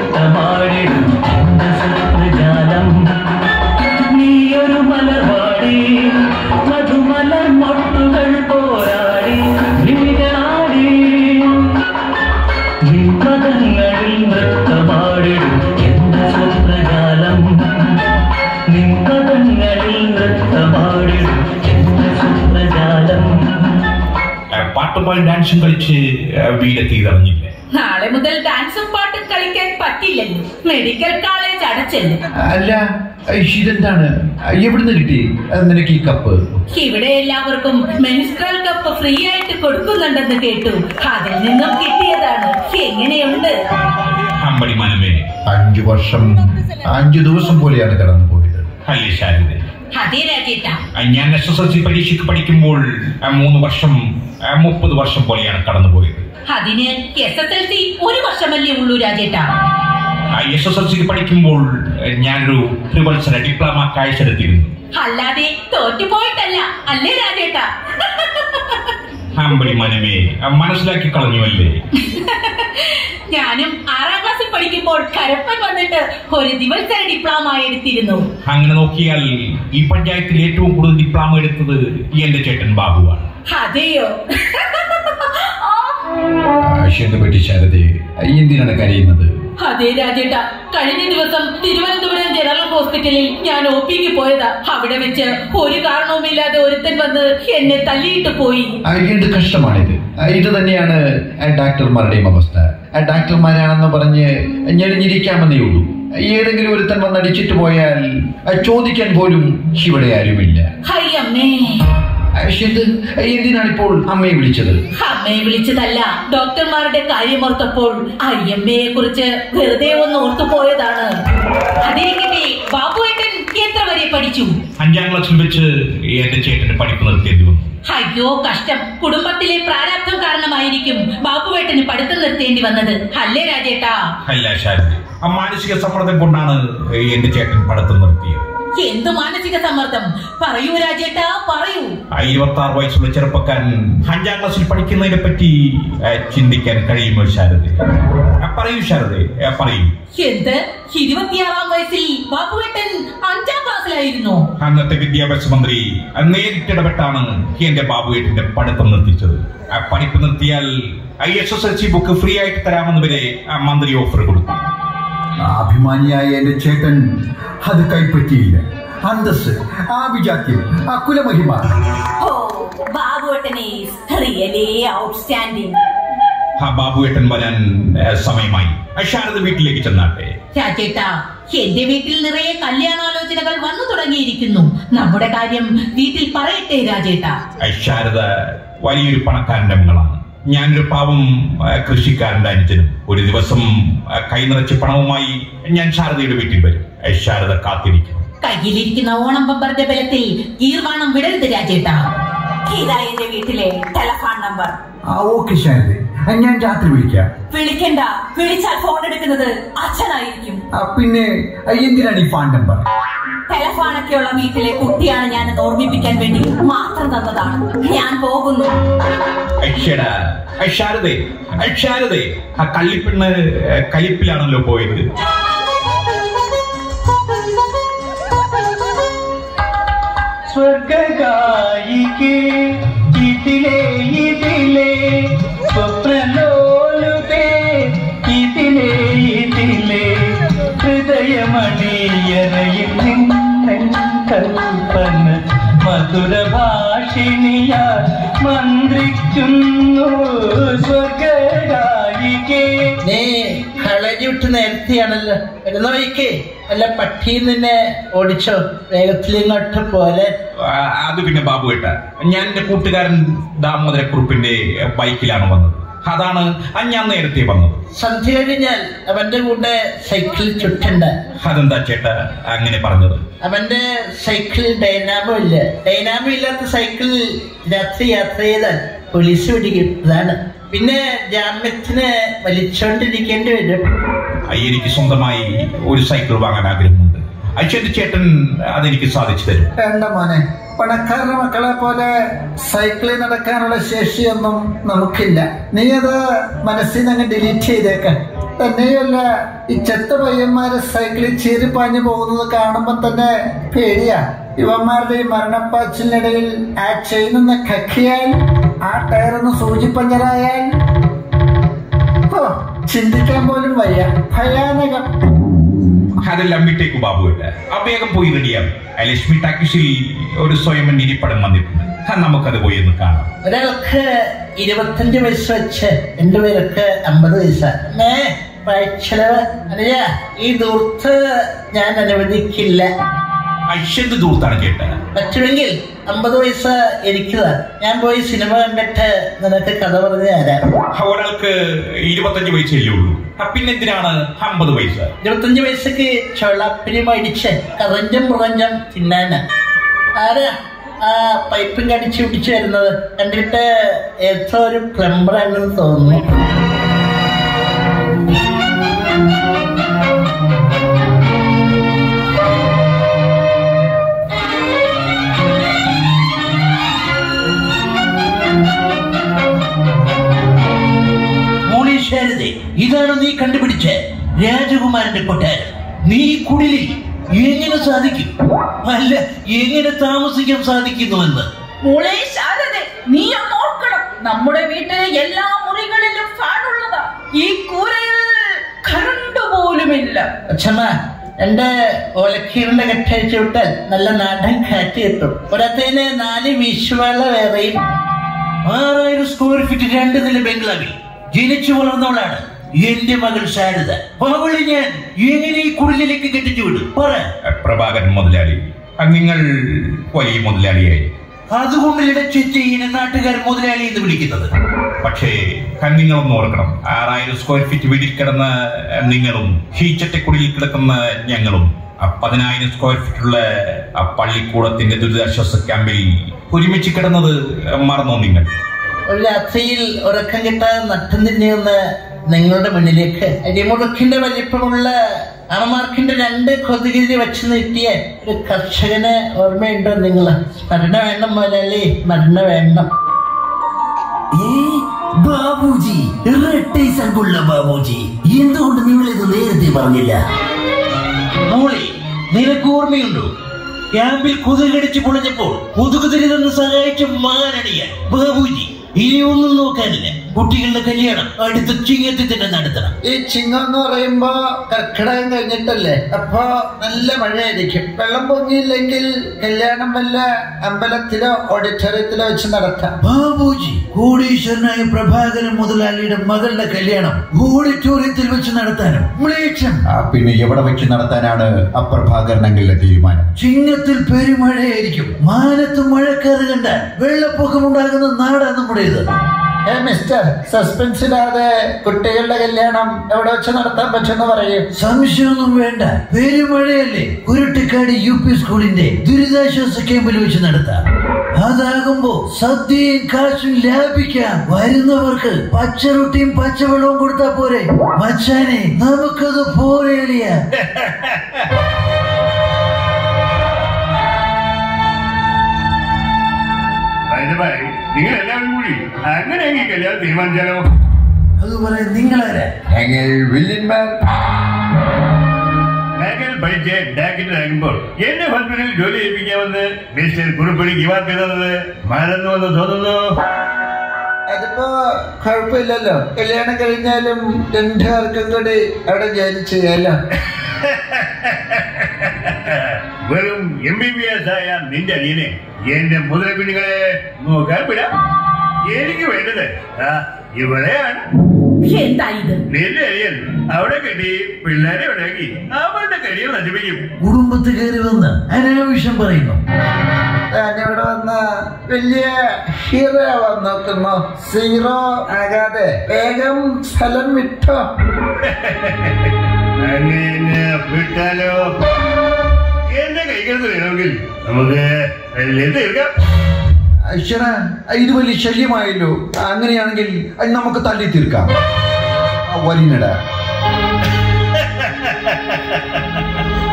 നൃത്തമാടിടും എന്റെ സുപ്രജാലം നീയൊരു മലർവാടി മധുമലർ മൊട്ടുകൾ പോരാടി വിളികളാടി നിൻപദങ്ങളിൽ നൃത്തമാടിടും എന്റെ സുപ്രജാലം നിൻപദങ്ങളിൽ നൃത്തമാടിടും എന്റെ സുപ്രജാലം പാട്ടും പാടി ഡാൻസും കളിച്ച് വീടെത്തിയതറിഞ്ഞില്ലേ? നാളെ മുതൽ ഡാൻസും പാട്ടും കളിക്കാൻ പറ്റില്ലല്ലോ മെഡിക്കൽ കോളേജ് അടച്ചല്ലോ അല്ല ഇതെന്താണ്? എവിടുന്ന് കിട്ടി? നിനക്ക് ഈ കപ്പ് ഇവിടെ എല്ലാവർക്കും മെൻസ്ട്രൽ കപ്പ് ഫ്രീ ആയിട്ട് കൊടുക്കുന്നുണ്ടെന്ന് കേട്ടു. അതിൽ നിന്നും കിട്ടിയതാണ്. എങ്ങനെയുണ്ട്? അമ്പടി മനമേ അഞ്ചു വർഷം അഞ്ചു ദിവസം പോലെയാണ് കടന്നു പോയത് അല്ലേ ഞാൻ എസ് എസ് എൽ സി പരീക്ഷയ്ക്ക് പഠിക്കുമ്പോൾ മൂന്ന് വർഷം മുപ്പത് വർഷം പോലെയാണ് കടന്നുപോയത്. അതിന് എസ് എസ് എൽ സി ഒരു വർഷമല്ലേ ഉള്ളൂ രാജേട്ടാ. എസ് എസ് എൽ സിക്ക് പഠിക്കുമ്പോൾ ഞാനൊരു ത്രിവത്സര ഡിപ്ലോമ കാഴ്ചയെടുത്തിരുന്നു. അല്ലാതെ തോറ്റുപോയിട്ടല്ല അല്ലേ രാജേട്ടാ? അമ്പടി മനമേ മനസ്സിലാക്കി മനസ്സിലാക്കി കളഞ്ഞുവല്ലേ? ഞാനും ആറാം ക്ലാസ്സിൽ പഠിക്കുമ്പോൾ കരപ്പൻ വന്നിട്ട് ഒരു ദിവസ ഡിപ്ലോമ എടുത്തിരുന്നു. അങ്ങനെ നോക്കിയാൽ ഈ പഞ്ചായത്തിൽ ഏറ്റവും കൂടുതൽ ഡിപ്ലോമ എടുത്തത് എന്റെ ചേട്ടൻ ബാബുവാണ്. അതെയോ? ആശയത്തെ പറ്റി ശാരദേ എന്തിനാണ് കരയുന്നത്? അതെ രാജേട്ട കഴിഞ്ഞ ദിവസം തിരുവനന്തപുരം ജനറൽ ഹോസ്പിറ്റലിൽ ഞാൻ ഒ പിക്ക് പോയതാ. അവിടെ വെച്ച് ഒരു കാരണവുമില്ലാതെ ഒരുത്തൻ വന്ന് എന്നെ തല്ലിയിട്ട് പോയി. കഷ്ടമാണിത്. ഇത് തന്നെയാണ് ആ, ഡാക്ടർമാരുടെയും അവസ്ഥ. ഡാക്ടർമാരാണെന്ന് പറഞ്ഞ് ഞെളിഞ്ഞിരിക്കാമെന്നേ ഉള്ളൂ. ഏതെങ്കിലും ഒരുത്തൻ വന്നടിച്ചിട്ട് പോയാൽ ചോദിക്കാൻ പോലും ഇവിടെ ആരുമില്ല. എന്തിനാണ് ഇപ്പോൾ അമ്മയെ വിളിച്ചത്? അമ്മയെ വിളിച്ചതല്ല ഡോക്ടർമാരുടെ കാര്യം ഓർത്തപ്പോൾ അയ്യമ്മയെ കുറിച്ച് വെറുതെ ഒന്ന് ഓർത്തു പോയതാണ്. അതേങ്ങനെ ബാബുവേട്ടൻ എത്ര വരെ പഠിച്ചു? അഞ്ചാം ക്ലാസ്സിൽ വെച്ച് എന്റെ ചേട്ടന്റെ പഠിപ്പ് നിർത്തേണ്ടി വന്നു അയ്യോ കഷ്ടം. കുടുംബത്തിലെ പ്രാരാബ്ധം കാരണമായിരിക്കും ബാബുവേട്ടന് പഠിത്തം നിർത്തേണ്ടി വന്നത്. അല്ലേ രാജേട്ടാ? അല്ല ശാരദ ആ മാനസിക സമ്മർദ്ദം കൊണ്ടാണ് എന്റെ ചേട്ടൻ പഠിത്തം നിർത്തിയത്. എന്ത് മാനസിക സമ്മർദ്ദം? പറയൂ രാജേട്ടാ പറയൂ. ഇരുപത്തി ആറ് വയസ്സുള്ള ചെറുപ്പക്കാരൻ അഞ്ചാം ക്ലാസ്സിൽ പഠിക്കുന്നതിനെ പറ്റി ചിന്തിക്കാൻ കഴിയുമോ ശാരദ? പറയൂ ശാരദ പറയൂ. എന്ത്? ഇരുപത്തിയാറാം വയസ്സിൽ ബാബുവേട്ടൻ അഞ്ചാം ക്ലാസ്സിലായിരുന്നു. അന്നത്തെ വിദ്യാഭ്യാസ മന്ത്രി നേരിട്ടിടപെട്ടാണ് എന്റെ ബാബുവേട്ടന്റെ പഠിത്തം നിർത്തിച്ചത്. ആ പഠിപ്പ് നിർത്തിയാൽ I S S L C book free ആയിട്ട് തരാമെന്ന് വരെ മന്ത്രി ഓഫർ കൊടുത്തു. അഭിമാനിയായ എന്റെ ചേട്ടൻ അത് കൈപ്പറ്റിയില്ല. അന്തസ് ആഭിജാത്യം ആ കുലമഹിമ ഓ ബാബുവേട്ടൻ വരാൻ സമയമായി. ശാരദ വീട്ടിലേക്ക് ചെന്നാട്ടെ. രാജേട്ടാ എന്റെ വീട്ടിൽ നിറയെ കല്യാണാലോചനകൾ വന്നു തുടങ്ങിയിരിക്കുന്നു. നമ്മുടെ കാര്യം വീട്ടിൽ പറയട്ടെ രാജേട്ടാ. ശാരദ വലിയൊരു പണക്കാരന്റെ മകളാണ്. ഞാനൊരു പാവം കൃഷിക്കാരന്റെ അനുജനും ഒരു ദിവസം കൈ നിറച്ച് പണവുമായി ഞാൻ ശാരദയുടെ വീട്ടിൽ വരും. ശാരദ കാത്തിരിക്കും കയ്യിലിരിക്കുന്ന ഓണം ബമ്പറിന്റെ ബലത്തിൽ കീർവാണം വിടരുത് രാജേട്ടാ. ഇതാ എന്റെ വീട്ടിലെ ടെലഫോൺ നമ്പർ ആ ഓക്കെ ശാരദ. ഞാൻ രാത്രി വിളിക്കാം. വിളിക്കണ്ട. വിളിച്ചാൽ ഫോൺ എടുക്കുന്നത് അച്ഛനായിരിക്കും. പിന്നെ എന്തിനാണ് ഈ ഫാൻ നമ്പർ ടെലഫോണൊക്കെയുള്ള വീട്ടിലെ കുട്ടിയാണ് ഞാൻ ഓർമ്മിപ്പിക്കാൻ വേണ്ടി മാത്രം തന്നതാണ്. ഞാൻ പോകുന്നു. ഐശ്വര ഐശാരദേ ഐശാരദേ ആ കള്ളിപ്പെണ്ണ് കലിപ്പിലാണല്ലോ പോയത്. സ്വർഗായിക്ക് ഇതിലേ ഇതിലേ സ്വപ്നലോലുപേ ഇതിലേ ഇതിലേ ഹൃദയമണിയറയിൽ നിന്നൻ കൽപ്പന മധുര ഭാഷിണിയാ മന്ത്രിക്കുന്നു സ്വർഗായിക്കേ നീ കളഞ്ഞിട്ട് നേരത്തെയാണല്ലോ. നോയിക്കേ അല്ല പട്ടി നിന്നെ ഓടിച്ചോ? വേഗത്തിലിങ്ങോട്ട് പോലെ. അത് പിന്നെ ബാബു കേട്ട ഞാൻ എന്റെ കൂട്ടുകാരൻ ദാമോദരക്കുറുപ്പിന്റെ ബൈക്കിലാണ് വന്നത്. അതാണ് ഞാൻ നേരത്തെ വന്നത്. സന്ധ്യ കഴിഞ്ഞാൽ അവന്റെ കൂടെ സൈക്കിൾ ചുറ്റണ്ട. അതെന്താ ചേട്ടാ അങ്ങനെ പറഞ്ഞത്? അവന്റെ സൈക്കിളിൽ ഡൈനാമോ ഇല്ല. ഡൈനാമോ ഇല്ലാത്ത സൈക്കിൾ രാത്രി യാത്ര ചെയ്താൽ പോലീസ് പിടിക്കും. അതാണ്. പിന്നെ ജാമ്യത്തിന് വലിച്ചോണ്ടിരിക്കേണ്ടി വരും. എനിക്ക് സ്വന്തമായി ഒരു സൈക്കിൾ വാങ്ങാൻ ആഗ്രഹമുണ്ട്. അച്ഛന്റെ ചേട്ടൻ അതെനിക്ക് സാധിച്ചു തരും. മോനെ. പണക്കാരുടെ മക്കളെ പോലെ സൈക്കിളിൽ നടക്കാനുള്ള ശേഷിയൊന്നും നമുക്കില്ല. നീ അത് മനസ്സിൽ നിന്ന് ഡിലീറ്റ് ചെയ്തേക്ക. തന്നെയല്ല ഈ ചെത്ത പയ്യന്മാര് സൈക്കിളിൽ ചീറിപ്പാഞ്ഞു പോകുന്നത് കാണുമ്പോ തന്നെ പേടിയാ. ഇവന്മാരുടെ ഈ മരണപ്പാച്ചിലിനിടയിൽ ആ ചെയിൻ ഒന്ന് കക്കിയാൽ ആ ടയറൊന്ന് സൂചിപ്പഞ്ചറായാൽ ഹോ, ചിന്തിക്കാൻ പോലും വയ്യ. ഭയാനകം. അതെല്ലാം വിട്ടേക്ക് ബാബുവേട്ട ആ വേഗം പോയി റെഡിയാവും ലക്ഷ്മി ടാക്കിഷിൽ ഒരു സ്വയം ഇരിപ്പടം വന്നിട്ടുണ്ട്. നമുക്കത് പോയി ഒന്ന് കാണാം. ഒരാൾക്ക് ഇരുപത്തഞ്ച് വയസ്സ് വെച്ച് രണ്ടുപേർക്ക് അമ്പത് വയസ്സാണ് അറിയ ഈ ദൂർത്ത് ഞാൻ അനുവദിക്കില്ല. അശ്വന്ത് ദൂർത്താണ് കേട്ടത്. പറ്റുമെങ്കിൽ അമ്പത് വയസ്സ് എനിക്കതാ. ഞാൻ പോയി സിനിമ കണ്ടിട്ട് നിനക്ക് കഥ പറഞ്ഞു തരാം. ഒരാൾക്ക് ഇരുപത്തഞ്ച് വയസ്സല്ലേ ഉള്ളൂ. പിന്നെന്തിനാണ് അമ്പത് വയസ്സ് ഇരുപത്തഞ്ച് പൈസക്ക് ചൊള്ളാപ്പിരി മേടിച്ച് കറഞ്ചും മുറഞ്ചും തിന്നാന്. ആരാ ആ പൈപ്പും കടിച്ചു പിടിച്ചു വരുന്നത്? കണ്ടിട്ട് ഏറ്റവും ഒരു പ്ലംബറാണെന്ന് തോന്നുന്നു. ഇതാണ് നീ കണ്ടുപിടിച്ച രാജകുമാരന്റെ കൊട്ടാരം. നീ കുടിലിൽ എങ്ങനെ സാധിക്കും? അല്ല എങ്ങനെ താമസിക്കാൻ സാധിക്കുന്നുവെന്ന്? മോളെ ശാരദേ നീ ഓർക്കണം. നമ്മുടെ വീട്ടിലെ എല്ലാ മുറികളിലും ഫാൻ ഉള്ളതാ ഈ കൂരയിൽ കറണ്ട് പോലുമില്ല. അച്ഛമ്മ രണ്ട് ഓലക്കീറിന്റെ കെട്ടഴിച്ചു വിട്ടാൽ നല്ല നാടൻ കാറ്റ് കിട്ടും. ഒരത്തേന് നാല് വിശ്വാള വേറെയും. ആറായിരം സ്ക്വയർ ഫീറ്റ് രണ്ട് നില ബംഗ്ലാവിൽ. ജനിച്ചു വളർന്നവളാണ്. എന്റെ മകൾ ശാരദ. അവളെ ഞാൻ എങ്ങനെ ഈ കുടിലേക്ക് കെട്ടിച്ചു വിടും? പറ. പ്രഭാകരൻ മുതലാളി നിങ്ങൾ വലിയ മുതലാളിയായി. അതുകൊണ്ട് ഇടച്ചെറ്റിനെ നാട്ടുകാർ മുതലാളി എന്ന് വിളിക്കുന്നത്. പക്ഷേ നിങ്ങളൊന്ന് ഓർക്കണം. ആറായിരം സ്ക്വയർ ഫീറ്റ് വീട്ടിൽ കിടന്ന നിങ്ങളും ഈ ചട്ടക്കുടിയിൽ കിടക്കുന്ന ഞങ്ങളും ആ പതിനായിരം സ്ക്വയർ ഫീറ്റുള്ള ആ പള്ളിക്കൂടത്തിന്റെ ദുരിതാശ്വാസ ക്യാമ്പിൽ ഒരുമിച്ച് കിടന്നത് മറന്നോ നിങ്ങൾ? ഒരു രാത്രിയിൽ ഉറക്കം കിട്ടാതെ നട്ടം തിരിഞ്ഞുവന്ന് നിങ്ങളുടെ മുന്നിലേക്ക്. അടിമുടുക്കിന്റെ വലിപ്പമുള്ള അണമാർക്കിന്റെ രണ്ട് കൊതുകിരി വെച്ച് നീട്ടിയ ഒരു കർഷകന് ഓർമ്മയുണ്ടോ നിങ്ങൾ? മരണ വേണം മുതലി മരണ വേണം. ബാബുജി ഇരട്ടൈസൻകുള്ള ബാബുജി. എന്തുകൊണ്ട് നിങ്ങൾ ഇത് നേരത്തെ പറഞ്ഞില്ല? മോളി നിനക്ക് ഓർമ്മയുണ്ടോ? ക്യാമ്പിൽ കൊതുകടിച്ച് കടിച്ചു പൊളിഞ്ഞപ്പോൾ കൊതുക് തിരിതെന്ന് സഹായിച്ച മാനടിയ ബാബുജി. ഇനി ഒന്നും നോക്കാനില്ല കുട്ടികളുടെ കല്യാണം അടുത്ത ചിങ്ങത്തിൽ തന്നെ നടത്തണം ഈ ചിങ്ങം എന്ന് പറയുമ്പോ കർക്കിടകം കഴിഞ്ഞിട്ടല്ലേ? അപ്പൊ നല്ല മഴയായിരിക്കും. വെള്ളം പൊങ്ങിയില്ലെങ്കിൽ കല്യാണം വല്ല അമ്പലത്തിലോ ഓഡിറ്റോറിയത്തിലോ വെച്ച് നടത്താം ബാബുജി കോടീശ്വരനായ പ്രഭാകരൻ മുതലാളിയുടെ മകളുടെ കല്യാണം ഓഡിറ്റോറിയത്തിൽ വെച്ച് നടത്താനും മ്ലേച്ഛം പിന്നെ എവിടെ വെച്ച് നടത്താനാണ് അപ്രഭാകരനെങ്കിലെ തീരുമാനം? ചിങ്ങത്തിൽ പെരുമഴയായിരിക്കും. മാനത്ത് മഴക്കാറ് കണ്ടാൽ വെള്ളപ്പൊക്കമുണ്ടാകുന്ന നാടാണ് നമ്മുടേത്. ഏ മിസ്റ്റർ സസ്പെൻസിലാതെ കുട്ടികളുടെ കല്യാണം എവിടെ വെച്ച് നടത്താൻ പറ്റുമെന്ന് പറയും. സംശയമൊന്നും വേണ്ട. പെരുമഴയല്ലേ കുരുട്ടിക്കാട് യു പി സ്കൂളിന്റെ ദുരിതാശ്വാസ ക്യാമ്പിൽ വെച്ച് നടത്താം. അതാകുമ്പോ സദ്യയും കാശും ലാഭിക്കാം. വരുന്നവർക്ക് പച്ചറൊട്ടിയും പച്ചവെള്ളവും കൊടുത്താ പോരെ. മച്ചാനെ നമുക്കത് പോരെ നിങ്ങൾ അങ്ങനെയെങ്കിൽ കല്യാണം തീരുമാനിച്ചാലോ? അതുപോലെ നിങ്ങളാരാ? എന്റെ ഹസ്ബൻഡിൽ ജോലി ചെയ്യിപ്പിക്കാമെന്ന് മിസ്റ്റർ കുറുപ്പണിക്ക് വാക്ക് തന്നത് മറന്നുവെന്ന് തോന്നുന്നു. അതിപ്പോ കുഴപ്പമില്ലല്ലോ. കല്യാണം കഴിഞ്ഞാലും രണ്ടുപേർക്കും കൂടി അവിടെ ജോലി ചെയ്യാലോ വെറും എം ബി ബി എസ് ആയ നിന്റെ അനിയനെ എന്റെ മുതല കുഞ്ഞുങ്ങളെ നോക്കാൻ വിടാം. എനിക്ക് വേണ്ടത്. ഇവിടെയാണ് എന്താ ഇത് നിന്റെ അനിയൻ അവിടെ കെട്ടി പിള്ളേരെ ഉണ്ടാക്കി അവളുടെ കരിയർ നശിപ്പിക്കും. കുടുംബത്തിൽ കയറി വന്ന് അനാവശ്യം പറയുന്നു. ഇവിടെ വന്ന് വലിയ ഹീറോ ആവാൻ സീറോ ആകാതെ വേഗം സ്ഥലം വിട്ടോ. അങ്ങനെ വിട്ടാലോ? എന്റെ കൈകരുത് വേണമെങ്കിൽ നമുക്ക് തീർക്കാം. അശ്വര ഇത് വലിയ ശല്യമായല്ലോ. അങ്ങനെയാണെങ്കിൽ നമുക്ക് തല്ലി തീർക്കാം. ആ, വലിനട.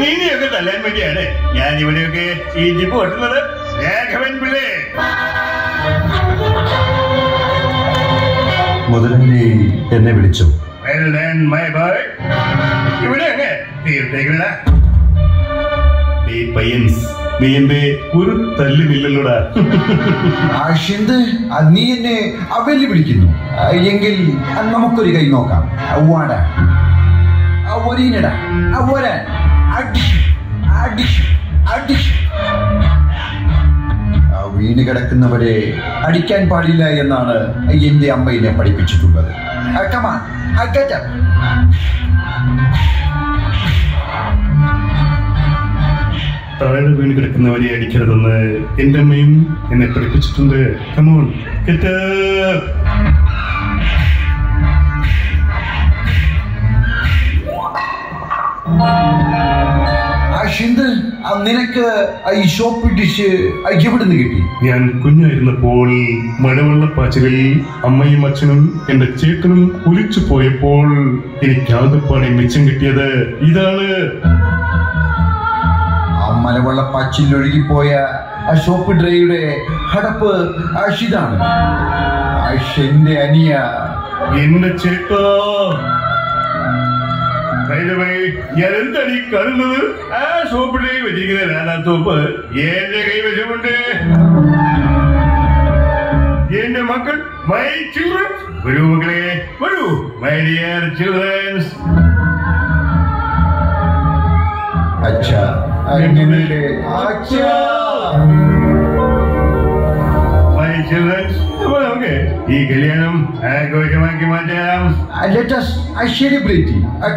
നിന്നെയൊക്കെ തല്ലാൻ വേണ്ടിയാണ്. ഞാൻ ഇവിടെയൊക്കെ ഈ ജിപ്പ് ഓട്ടുന്നത് രാഘവൻ പിള്ളേ. മുതലനെ എന്നെ വിളിച്ചു. ഇവിടെ അങ്ങ് തീർത്തേക്കണ പയ്യൻസ് നീ എന്റെ ഒരു തല്ലുമില്ലല്ലോടാ. ആഷിന്ത് നീ എന്നെ വെല്ലുവിളിക്കുന്നു. എങ്കിൽ നമുക്കൊരു കൈ നോക്കാം. വാടാ. ഒരീനടാ. അടിഷ് അടിഷ് അടിഷ് ആ, വീണ് കിടക്കുന്നവരെ അടിക്കാൻ പാടില്ല എന്നാണ് എന്റെ അമ്മ എന്നെ പഠിപ്പിച്ചിട്ടുള്ളത്. ആ, താഴെ വീണ് കിടക്കുന്നവരെ അടിക്കരുതെന്ന് എന്റെ അമ്മയും എന്നെ പഠിപ്പിച്ചിട്ടുണ്ട്. കമോൺ നിനക്ക് ഈ ഷോപ്പ് ഡിഷ് എവിടുന്ന് കിട്ടി. ഞാൻ കുഞ്ഞായിരുന്നപ്പോൾ മഴവെള്ളപ്പാച്ചിലിൽ അമ്മയും അച്ഛനും എന്റെ ചേട്ടനും ഒലിച്ചു പോയപ്പോൾ എനിക്ക് ആകെപ്പാടെ മിച്ചം കിട്ടിയത്. ഇതാണ് ആ മലവെള്ളപ്പാച്ചിൽ ഒഴുകിപ്പോയ ആ ഷോപ്പ് ഡ്രൈയുടെ ഹടപ്പ് ആഷിതാണ് ആഷിന്റെ അനിയ. എന്റെ ചേട്ടാ. എന്താണ് ഈ കരുന്നത് ആ കൈവശമുണ്ട് എന്റെ മക്കൾ മൈ ചിൽഡ്രൻ വരൂ മക്കളെ വരൂ. മൈ ഡിയർ ചിൽഡ്രൻസ് ഈ കല്യാണം ആഘോഷമാക്കി മാറ്റാം let us celebrate it. Uh,